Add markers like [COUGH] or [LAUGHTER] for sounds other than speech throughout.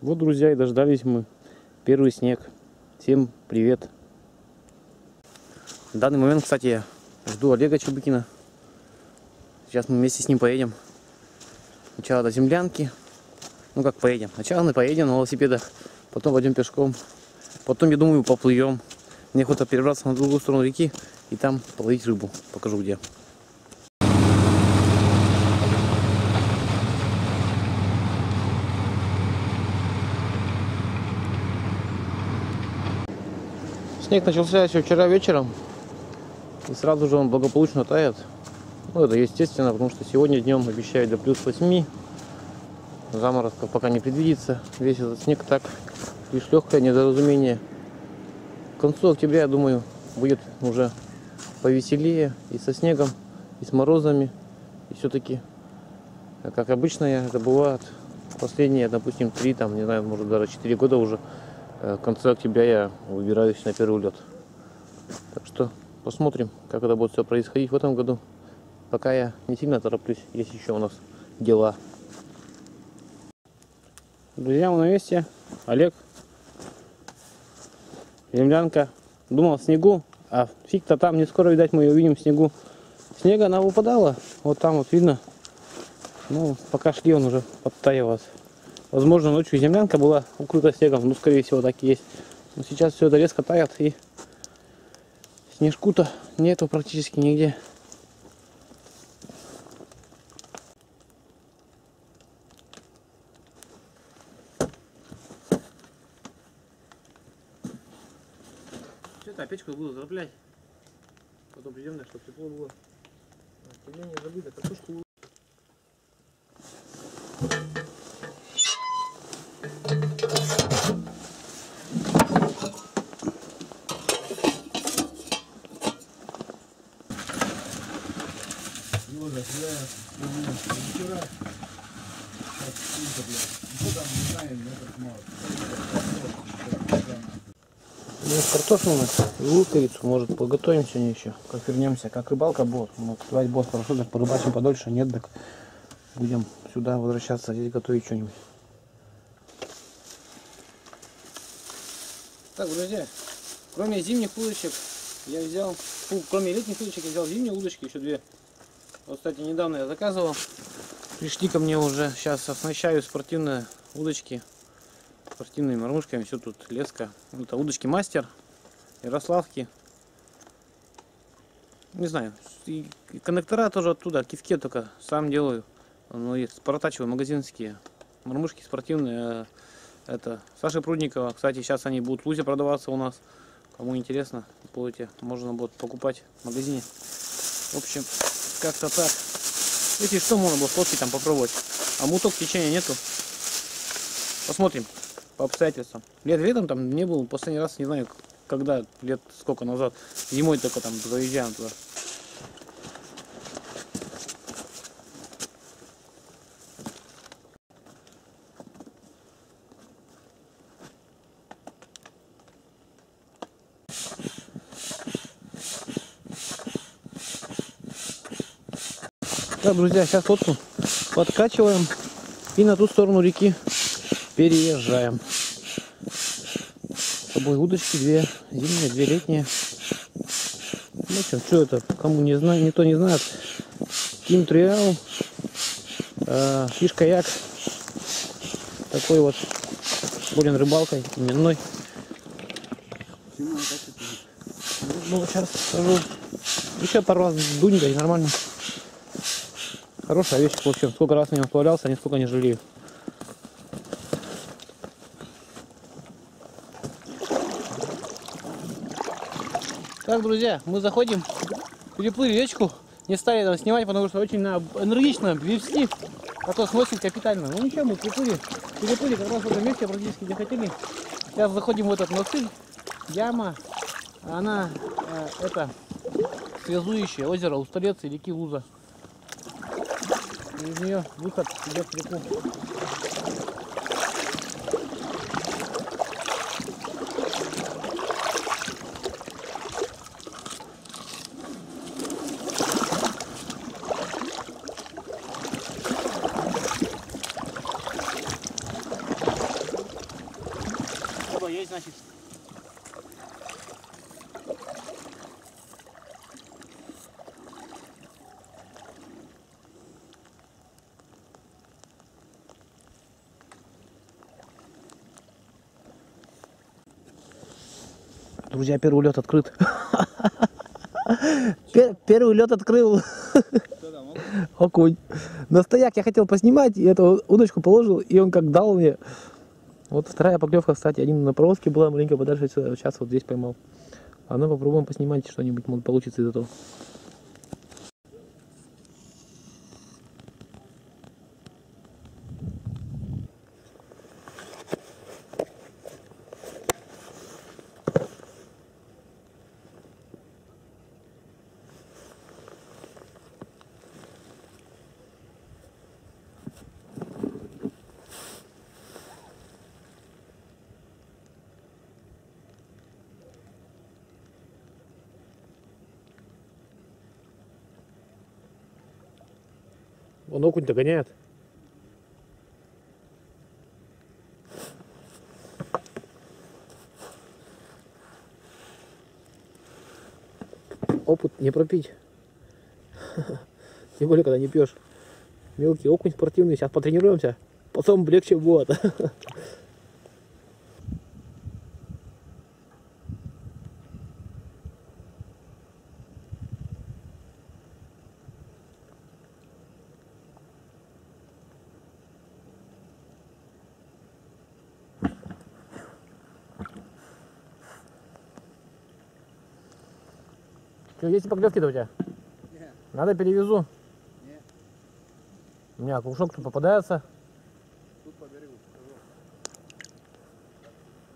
Вот, друзья, и дождались мы первый снег. Всем привет. В данный момент, кстати, я жду Олега Чубыкина. Сейчас мы вместе с ним поедем. Сначала до землянки. Ну как поедем? Сначала мы поедем на велосипедах, потом пойдем пешком. Потом, я думаю, поплывем. Мне охота перебраться на другую сторону реки и там половить рыбу. Покажу где. Снег начался еще вчера вечером. И сразу же он благополучно тает. Ну, это естественно, потому что сегодня днем обещают до плюс 8. Заморозков пока не предвидится. Весь этот снег так, лишь легкое недоразумение. К концу октября, я думаю, будет уже повеселее и со снегом, и с морозами. И все-таки, как обычно, это бывает последние, допустим, 3, там, не знаю, может даже 4 года уже конце октября я выбираюсь на первый лед. Так что посмотрим, как это будет все происходить в этом году. Пока я не сильно тороплюсь, есть еще у нас дела. Друзья, мы на месте. Олег. Землянка. Думал в снегу, а фиг-то там, не скоро, видать, мы ее увидим в снегу. Снега она выпадала, вот там вот видно. Ну, пока шли, он уже подтаивался. Возможно, ночью землянка была укрыта снегом, ну, скорее всего, так и есть. Но сейчас все это резко тает, и снежку-то нету практически нигде. Что-то печку буду зараблять. Потом придем, чтобы тепло было. А, тем не менее, забыто, картошку картофельную и луковицу, может, подготовим сегодня еще. Как вернемся, как рыбалка будет. Может, клевать будет хорошо, так порыбачим подольше, нет, так будем сюда возвращаться, здесь готовить что-нибудь. Так, друзья, кроме зимних удочек, я взял, ну, кроме летних удочек, я взял зимние удочки, еще две. Вот, кстати, недавно я заказывал. Пришли ко мне уже, сейчас оснащаю спортивные удочки спортивными мормушками. Все тут леска. Это удочки мастер. Ярославки. Не знаю. И коннектора тоже оттуда, кивке только сам делаю. Ну, есть протачиваю магазинские мормышки спортивные. Это Саша Прудникова. Кстати, сейчас они будут в Лузе продаваться у нас. Кому интересно, будете, можно будет покупать в магазине. В общем, как-то так. Если что, можно было фотки там попробовать. А муток течения нету. Посмотрим по обстоятельствам. Лет летом там не был, последний раз не знаю, когда, лет сколько назад, зимой только там заезжаем туда. Так, друзья, сейчас лодку подкачиваем и на ту сторону реки переезжаем собой удочки две зимние, две летние. В общем, что это, кому не знает, никто не знает. Тим Триал, э, фиш каяк. Такой вот болен рыбалкой, именной. Ну, сейчас скажу. Еще пару раз дунь, да и нормально. Хорошая вещь, в общем. Сколько раз на нем сплавлялся, нисколько не жалею. Так, друзья, мы заходим, переплыли речку, не стали там снимать, потому что очень энергично вести, а то сносит капитально. Ну ничего, мы приплыли, переплыли как раз в этом месте, практически не хотели. Сейчас заходим в этот насыль, яма, она, э, это, связующее озеро Усталец и реки Луза. И из нее выход идет в реку. Друзья, первый лед открыт. Пер- Первый лед открыл окунь. На стояк я хотел поснимать, и эту удочку положил, и он как дал мне. Вот вторая поклевка, кстати, один на проводке была, маленько подальше, сейчас вот здесь поймал. А ну попробуем поснимать что-нибудь, может получится из этого. Он окунь догоняет. Опыт не пропить. [LAUGHS] Тем более, когда не пьешь. Мелкий окунь спортивный. Сейчас потренируемся. Потом легче будет. [LAUGHS] Что, есть поклевки-то у тебя? Не. Надо перевезу. Не. У меня окушок-то попадается. Тут по берегу покажу.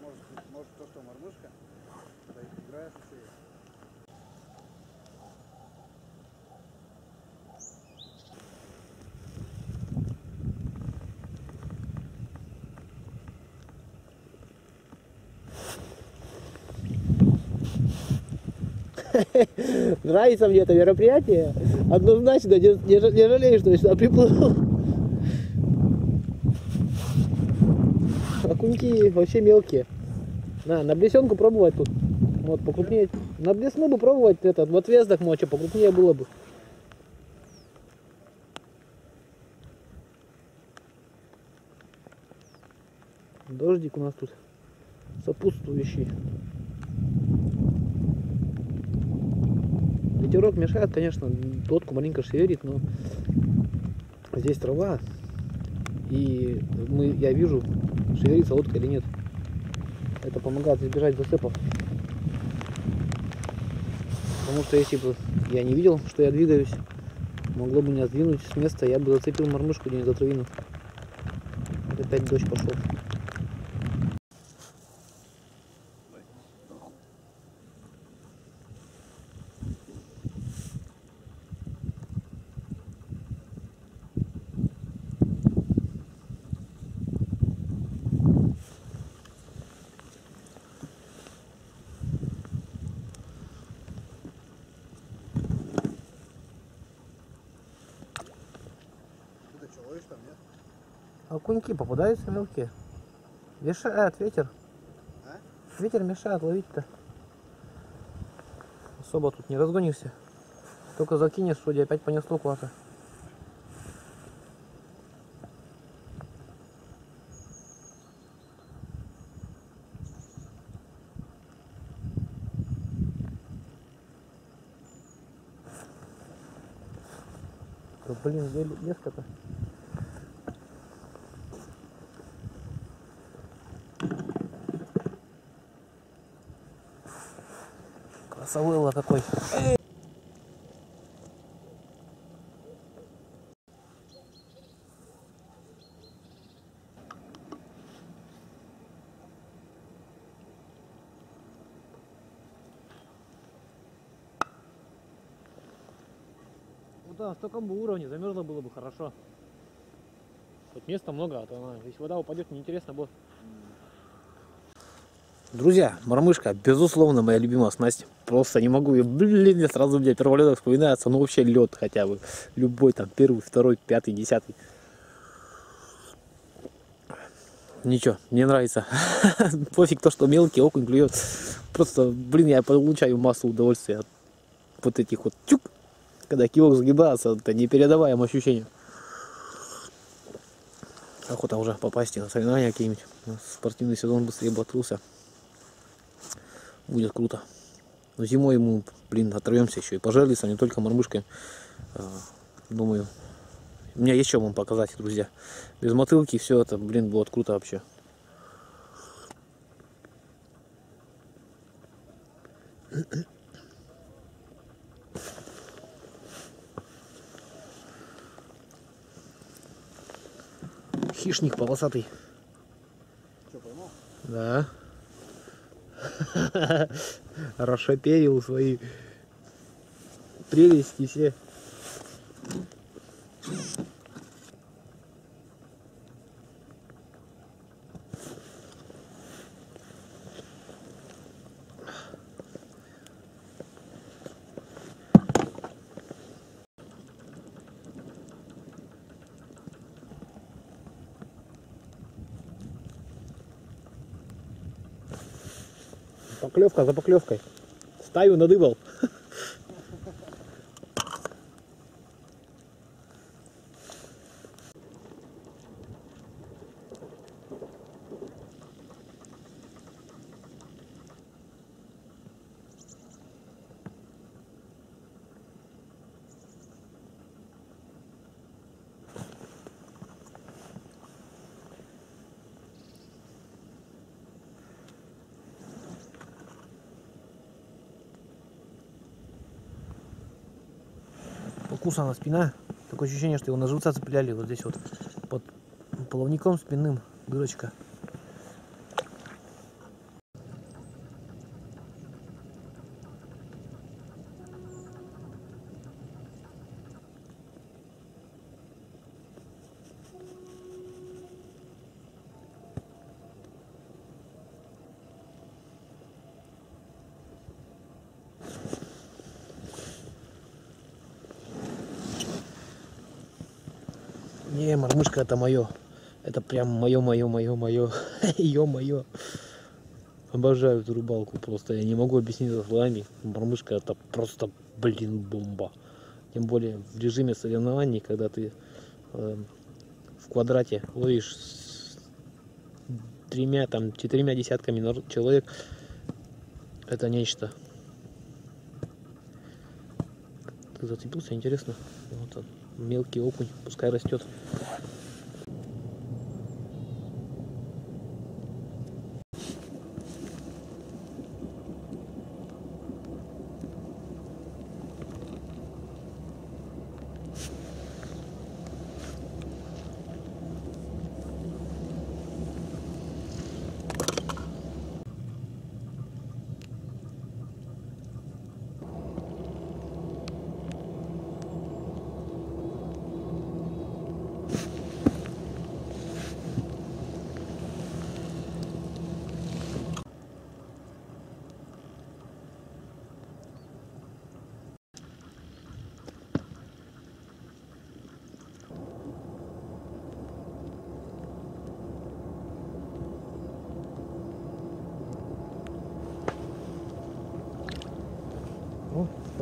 Может, может то, что мормышка, да и играешь еще есть. [LAUGHS] Нравится мне это мероприятие. Однозначно, не, не, не жалею, что я сюда приплыл. Окуньки вообще мелкие. На, на блесенку пробовать тут. Вот, покрупнее. На блесну бы пробовать этот, в отвездах мочи, покрупнее было бы. Дождик у нас тут сопутствующий. Ветерок мешает, конечно, лодку маленько шевелит, но здесь трава, и мы, я вижу, шевелится лодка или нет. Это помогает избежать зацепов. Потому что если бы я не видел, что я двигаюсь, могло бы меня сдвинуть с места, я бы зацепил мормышку где-нибудь за травину. Опять дождь пошел. Окуньки попадаются мелкие. Мешает ветер. А? Ветер мешает ловить-то. Особо тут не разгонишься. Только закинешь, вроде опять понесло куда-то. Да, блин, где леска-то? Красавелла какой. Ну да, в таком бы уровне замерзло было бы хорошо. Тут места много, а то она, если вода упадет, неинтересно будет. Друзья, мормышка, безусловно, моя любимая снасть. Просто не могу ее, блин, я сразу, блядь, перволеток вспоминается. Ну, вообще лед хотя бы. Любой там, первый, второй, пятый, десятый. Ничего, мне нравится. [LAUGHS] Пофиг то, что мелкий окунь клюет. Просто, блин, я получаю массу удовольствия от вот этих вот чук. Когда кивок сгибается, это непередаваемое ощущение. Охота уже попасть на соревнования какие-нибудь. Спортивный сезон быстрее бы открылся. Будет круто. Но зимой мы, блин, оторвемся еще и пожалуйста, не только мормышкой. А, Думаю, у меня есть что вам показать, друзья. Без мотылки все это, блин, будет круто вообще. Хищник полосатый. Что, поймал? Да. [LAUGHS] Расшаперил свои прелести все. Поклевка за поклевкой. Стаю надыбал. Покусана спина. Такое ощущение, что его на живца цепляли вот здесь вот под половником спинным дырочка. Не, мормышка это мое. Это прям мое, мое, мое, мое. Ее [LAUGHS] мое. Обожаю эту рыбалку просто. Я не могу объяснить это словами. Мормышка это просто, блин, бомба. Тем более в режиме соревнований, когда ты э, в квадрате ловишь с тремя, там, четырьмя десятками человек. Это нечто. Ты зацепился, интересно? Вот он, мелкий окунь, пускай растет.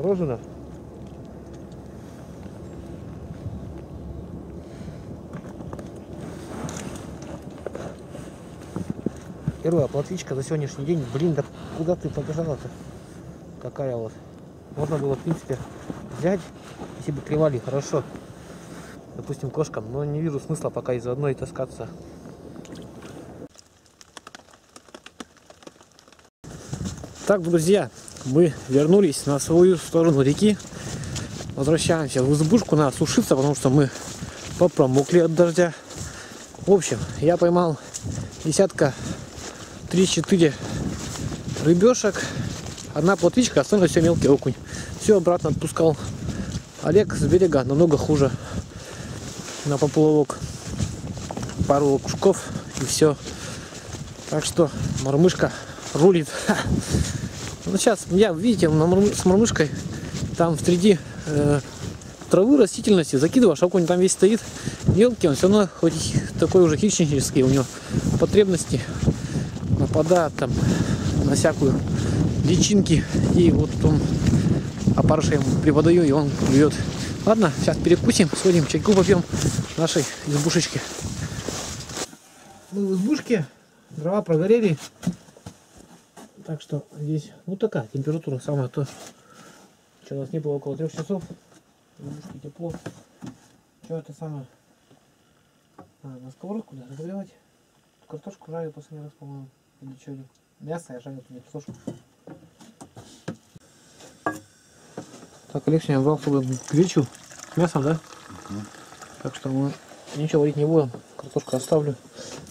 Осторожно. Первая платвичка за сегодняшний день. Блин, да куда ты побежала-то? Какая вот. Можно было, в принципе, взять, если бы клевали хорошо. Допустим, кошкам. Но не вижу смысла пока из одной таскаться. Так, друзья, мы вернулись на свою сторону реки. Возвращаемся в избушку, надо сушиться, потому что мы попромокли от дождя. В общем, я поймал десятка 3-4 рыбешек, одна плотвичка, остальное все мелкий окунь. Все обратно отпускал Олег с берега, намного хуже. На поплавок пару окушков и все. Так что мормышка рулит. Ну сейчас я, видите, с мормышкой там среди э, травы, растительности закидываешь, а окунь там весь стоит мелкий, он все равно хоть такой уже хищнический, у него потребности нападают там на всякую личинки, и вот он опарыша ему преподаю, и он клюет. Ладно, сейчас перекусим, сходим, чайку попьем нашей избушечке. Мы в избушке, дрова прогорели. Так что здесь, ну такая температура самая то. Что у нас не было около трех часов. Лягушки тепло. Что это самое? А, на сковородку да, разогревать. Картошку жарю последний раз, по-моему. Или что ли? Мясо я жарю, не картошку. Так, Алексей я брал с собой гречу с мясом, да? Так что мы ничего варить не будем. Картошку оставлю.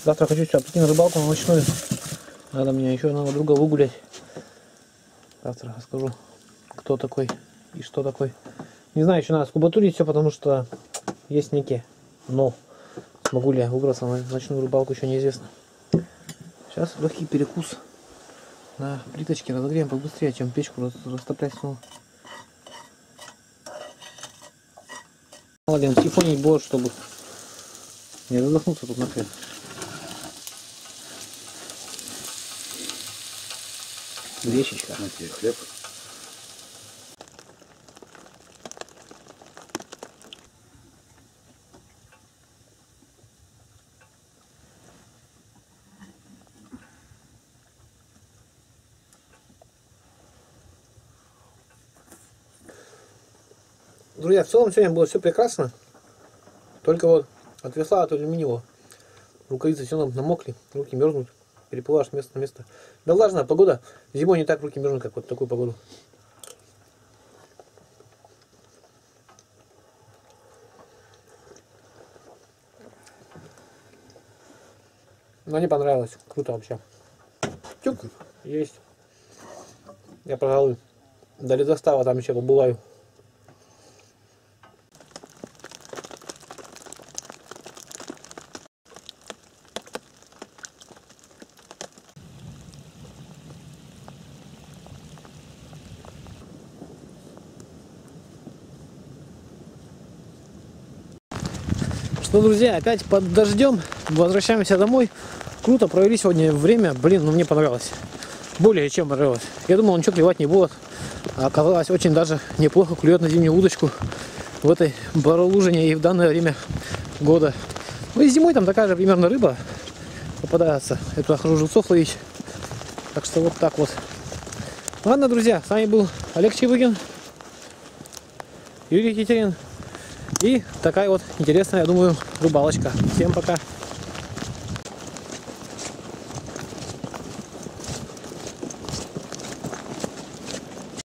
Завтра хочу сюда прийти на рыбалку на ночную. Надо мне еще одного друга выгулять. Завтра расскажу, кто такой и что такой. Не знаю, еще надо скубатурить все, потому что есть некие. Но смогу ли я выбраться на ночную рыбалку, еще неизвестно. Сейчас легкий перекус на плиточке разогреем побыстрее, чем печку рас- растоплять снова. Ладно, тихонить будет, чтобы не задохнуться тут нахрен. Гречечка. На тебе хлеб. Друзья, в целом сегодня было все прекрасно. Только вот от весла от алюминиевого. Рукавицы все намокли, руки мерзнут. Переплываешь с места на место. Да влажная погода. Зимой не так руки мерзнут, как вот такую погоду. Но мне понравилось. Круто вообще. Тюк. Есть. Я, пожалуй, до ледостава там еще побываю. Что, друзья, опять под дождем. Возвращаемся домой. Круто провели сегодня время. Блин, ну мне понравилось. Более чем понравилось. Я думал, ничего клевать не будет. А оказалось, очень даже неплохо клюет на зимнюю удочку в этой баролужине и в данное время года. Ну и зимой там такая же примерно рыба попадается. Я туда хожу живцов ловить. Так что вот так вот. Ладно, друзья, с вами был Олег Чебыгин, Юрий Китерин. И такая вот интересная, я думаю, рыбалочка. Всем пока.